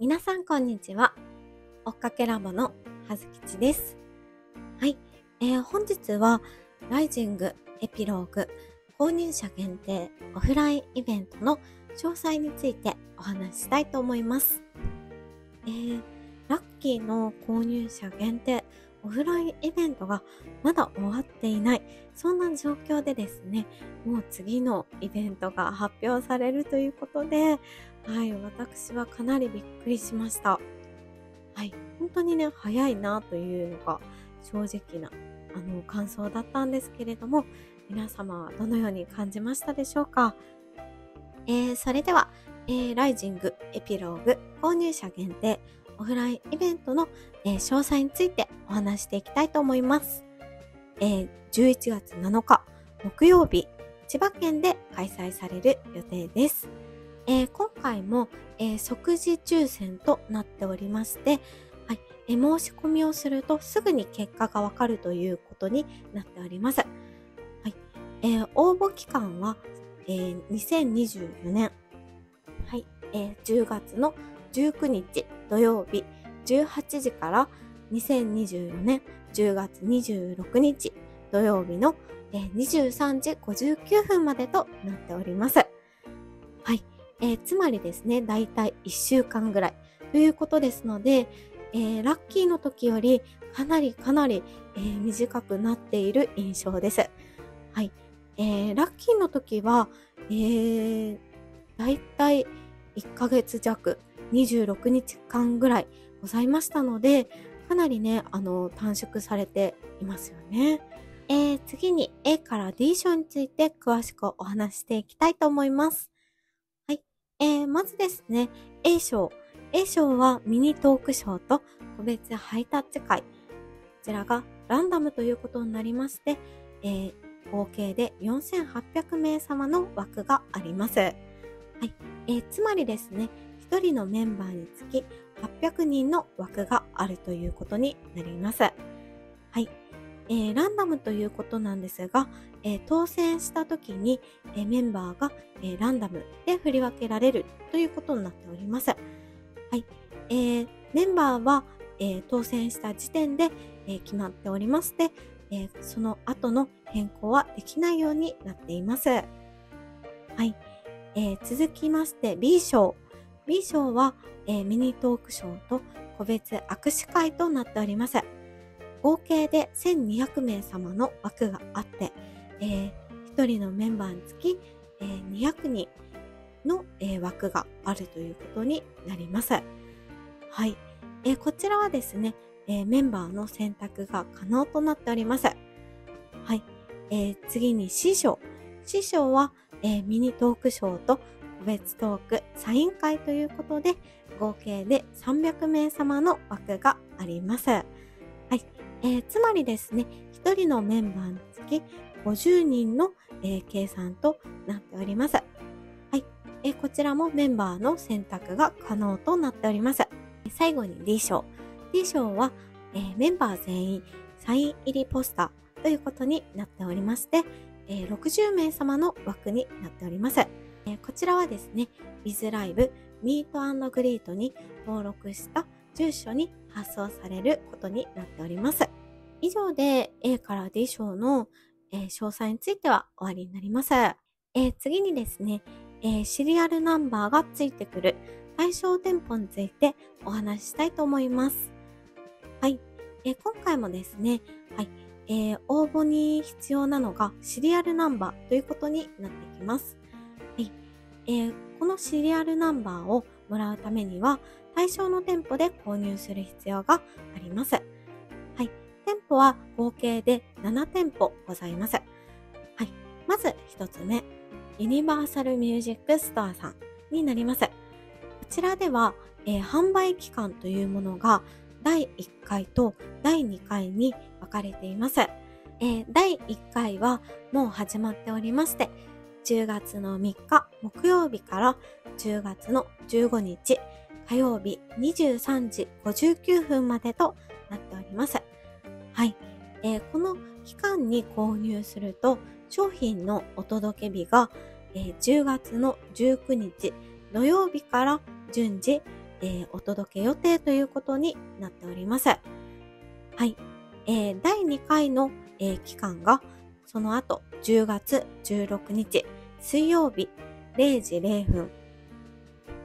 皆さんこんにちは。追っかけラボのはずきちです。はい、えー本日はライジングエピローグ購入者限定オフラインイベントの詳細についてお話ししたいと思います。えーラッキーの購入者限定オフラインイベントがまだ終わっていない。そんな状況でですね、もう次のイベントが発表されるということで、はい、私はかなりびっくりしました。はい、本当にね、早いなというのが正直なあの感想だったんですけれども、皆様はどのように感じましたでしょうか？えー、それでは、えー、ライジングエピローグ購入者限定オフラインイベントの、えー詳細についてお話していきたいと思います。えー11月7日木曜日、千葉県で開催される予定です。えー今回も、えー即時抽選となっておりまして、はいえー申し込みをするとすぐに結果がわかるということになっております。はいえー応募期間は、えー2024年、はいえー10月の19日土曜日18時から2024年10月26日土曜日の23時59分までとなっております。はい。えーつまりですね、だいたい1週間ぐらいということですので、えーラッキーの時よりかなりかなり、えー短くなっている印象です。はい。えーラッキーの時は、えー、だいたい1ヶ月弱、26日間ぐらいございましたので、かなりね、あの、短縮されていますよね。えー次に A から D 賞について詳しくお話していきたいと思います。はい。えーまずですね、A 賞。A 賞はミニトーク賞と個別ハイタッチ会。こちらがランダムということになりまして、えー合計で4800名様の枠があります。はい。えーつまりですね、1人のメンバーにつき800人の枠があるということになります。はい。えーランダムということなんですが、えー当選した時に、えーメンバーが、えーランダムで振り分けられるということになっております。はい。えーメンバーは、えー当選した時点で、えー決まっておりまして、えーその後の変更はできないようになっています。はい。えー続きまして B 賞。B 賞は、えーミニトーク賞と個別握手会となっております。合計で1200名様の枠があって、えー1人のメンバーにつき、えー200人の、えー枠があるということになります。はい。えーこちらはですね、えーメンバーの選択が可能となっております。はい。えー次に C 賞。C 賞は、えーミニトーク賞と個別トークサイン会ということで、合計で300名様の枠があります。はい。えーつまりですね、1人のメンバーにつき50人の、えー計算となっております。はい。えーこちらもメンバーの選択が可能となっております。最後に D 賞。D 賞は、えーメンバー全員サイン入りポスターということになっておりまして、えー60名様の枠になっております。えこちらはですね、BizLive Meet Greet に登録した住所に発送されることになっております。以上で A から D 賞の、え詳細については終わりになります。えー次にですね、えーシリアルナンバーがついてくる対象店舗についてお話ししたいと思います。はい。えー今回もですね、はい。えー応募に必要なのがシリアルナンバーということになってきます。えーこのシリアルナンバーをもらうためには対象の店舗で購入する必要があります。はい。店舗は合計で7店舗ございます。はい。まず一つ目、ユニバーサルミュージックストアさんになります。こちらでは、えー販売期間というものが第1回と第2回に分かれています。えー第1回はもう始まっておりまして、10月の3日木曜日から10月の15日火曜日23時59分までとなっております。はい。えーこの期間に購入すると商品のお届け日が、えー10月の19日土曜日から順次、えー、お届け予定ということになっております。はい。えー、第2回の、えー、期間が、その後、10月16日、水曜日0時0分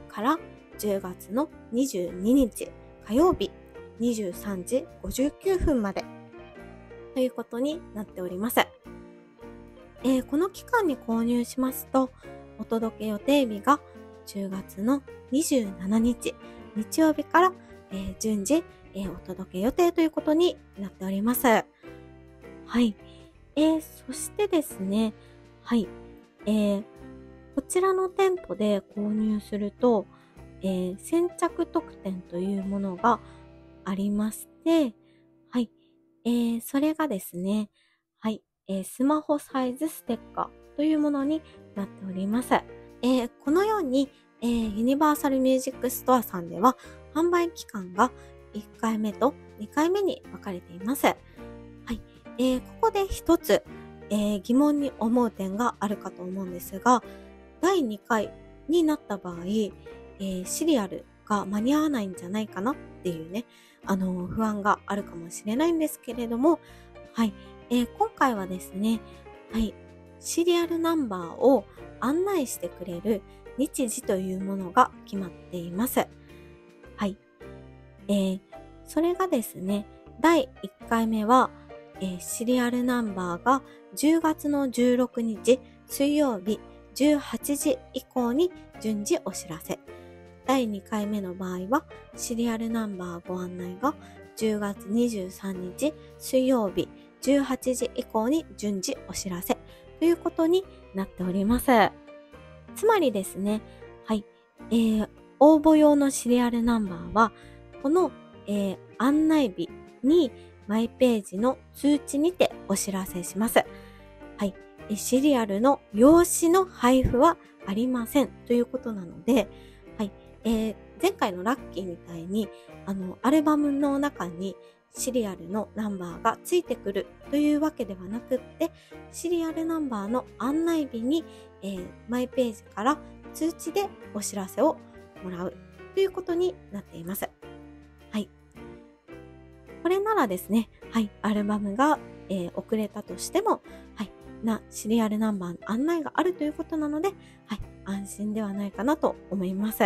から10月の22日火曜日23時59分までということになっております。えー、この期間に購入しますと、お届け予定日が10月の27日日曜日から、えー、順次、えー、お届け予定ということになっております。はい。えー、そしてですね、はい。えー、こちらの店舗で購入すると、えー、先着特典というものがありまして、はい。えー、それがですね、はい。えー、スマホサイズステッカーというものになっております。えー、このように、えー、ユニバーサルミュージックストアさんでは販売期間が1回目と2回目に分かれています。はい。えー、ここで一つ、えー、疑問に思う点があるかと思うんですが、第2回になった場合、えー、シリアルが間に合わないんじゃないかなっていうね、あの、不安があるかもしれないんですけれども、はい、えー、今回はですね、はい、シリアルナンバーを案内してくれる日時というものが決まっています。はい。えー、それがですね、第1回目は、えー、シリアルナンバーが10月の16日水曜日18時以降に順次お知らせ。第2回目の場合は、シリアルナンバーご案内が10月23日水曜日18時以降に順次お知らせということになっております。つまりですね、はい、えー、応募用のシリアルナンバーは、この、えー、案内日にマイページの通知にてお知らせします。はい。シリアルの用紙の配布はありませんということなので、はい。えー、前回のラッキーみたいに、あの、アルバムの中にシリアルのナンバーがついてくるというわけではなくって、シリアルナンバーの案内日に、えー、マイページから通知でお知らせをもらうということになっています。これならですね、はい、アルバムが、えー、遅れたとしても、はい、なシリアルナンバーの案内があるということなので、はい、安心ではないかなと思います。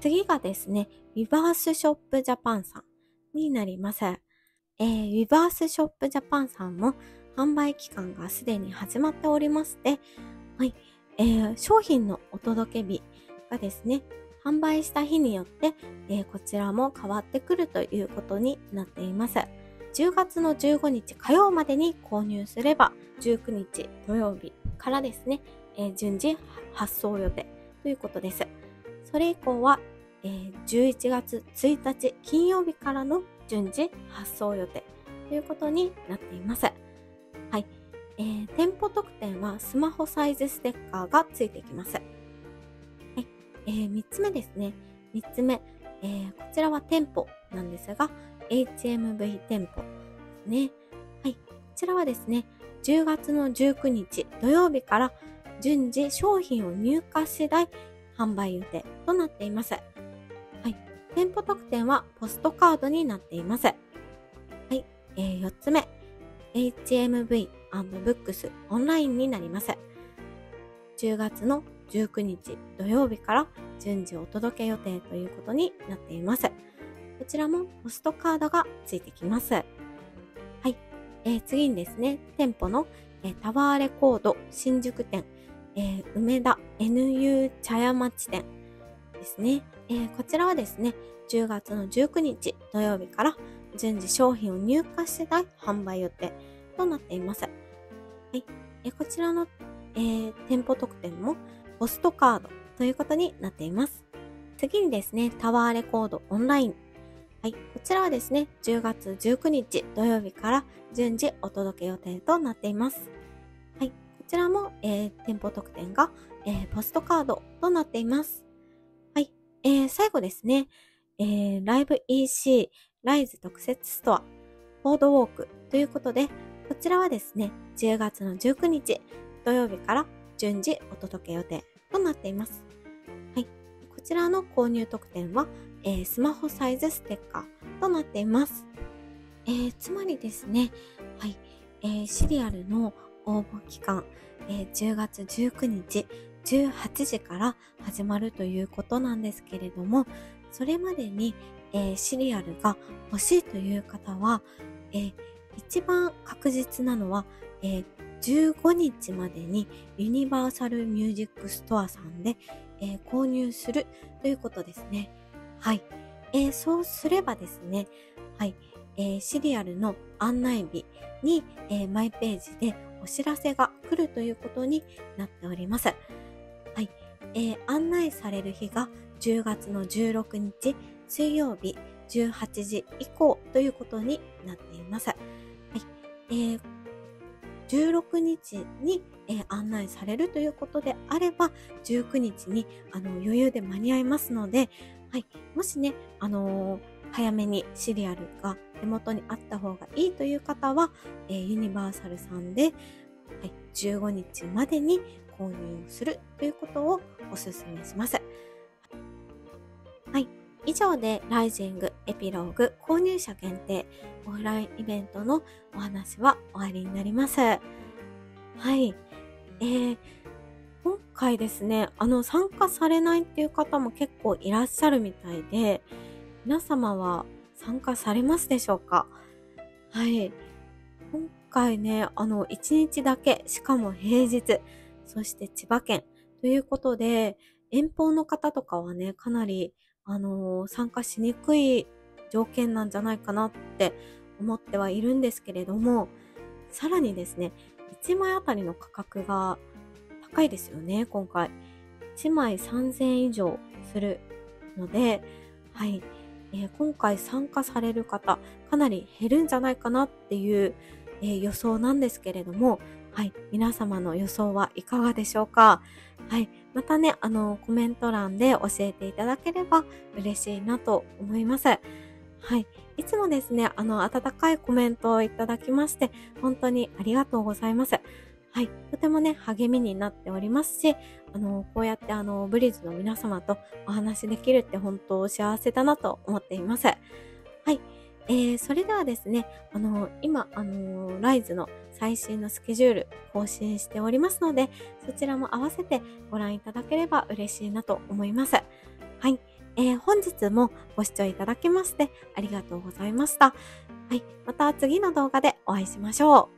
次がですね、リバースショップジャパンさんになります。えー、リバースショップジャパンさんも販売期間がすでに始まっておりまして、はい、えー、商品のお届け日がですね、販売した日によって、えー、こちらも変わってくるということになっています。10月の15日火曜までに購入すれば、19日土曜日からですね、えー、順次発送予定ということです。それ以降は、えー、11月1日金曜日からの順次発送予定ということになっています。はい。えー、店舗特典はスマホサイズステッカーがついてきます。えー、3つ目ですね。3つ目、えー、こちらは店舗なんですが、HMV 店舗ですね。はい。こちらはですね、10月の19日土曜日から順次商品を入荷次第販売予定となっています。はい。店舗特典はポストカードになっています。はい。えー、4つ目。HMV& ブックスオンラインになります。10月の19日土曜日から順次お届け予定ということになっています。こちらもポストカードがついてきます。はい。えー、次にですね、店舗の、えー、タワーレコード新宿店、えー、梅田 NU 茶屋町店ですね、えー。こちらはですね、10月の19日土曜日から順次商品を入荷次第販売予定となっています。はい。えこちらの、えー、店舗特典もポストカードということになっています。次にですね、タワーレコードオンラインはい。こちらはですね、10月19日土曜日から順次お届け予定となっています。はい。こちらも、えー、店舗特典が、えー、ポストカードとなっています。はい。えー、最後ですね、えー、ライブ EC ライズ特設ストアボードウォークということで、こちらはですね、10月の19日土曜日から順次お届け予定となっています。はい。こちらの購入特典は、えー、スマホサイズステッカーとなっています。えー、つまりですね、はい、えー、シリアルの応募期間、えー、10月19日18時から始まるということなんですけれども、それまでに、えー、シリアルが欲しいという方は、えー、一番確実なのは、えー、15日までにユニバーサルミュージックストアさんで、え購入するということですね。はい。えそうすればですね、はい。えシリアルの案内日に、えマイページでお知らせが来るということになっております。はい。えー、案内される日が10月の16日水曜日18時以降ということになっています。はい。えー、16日に、えー、案内されるということであれば、19日にあの余裕で間に合いますので、はい。もしね、あのー、早めにシリアルが手元にあった方がいいという方は、えー、ユニバーサルさんで、はい、15日までに購入するということをお勧めします。以上でライジングエピローグ購入者限定オフラインイベントのお話は終わりになります。はい。えー、今回ですね、あの参加されないっていう方も結構いらっしゃるみたいで、皆様は参加されますでしょうか？はい。今回ね、あの、1日だけ、しかも平日、そして千葉県ということで、遠方の方とかはね、かなりあのー、参加しにくい条件なんじゃないかなって思ってはいるんですけれども、さらにですね、1枚あたりの価格が高いですよね、今回。1枚3000円以上するので、はい、えー、今回参加される方、かなり減るんじゃないかなっていう、えー、予想なんですけれども、はい、皆様の予想はいかがでしょうか？はい。またね、あの、コメント欄で教えていただければ嬉しいなと思います。はい。いつもですね、あの、温かいコメントをいただきまして、本当にありがとうございます。はい。とてもね、励みになっておりますし、あの、こうやってあの、ブリーズの皆様とお話できるって本当幸せだなと思っています。はい。えー、それではですね、あの、今、あの、ライズの最新のスケジュール更新しておりますので、そちらも合わせてご覧いただければ嬉しいなと思います。はい。えー、本日もご視聴いただきましてありがとうございました。はい。また次の動画でお会いしましょう。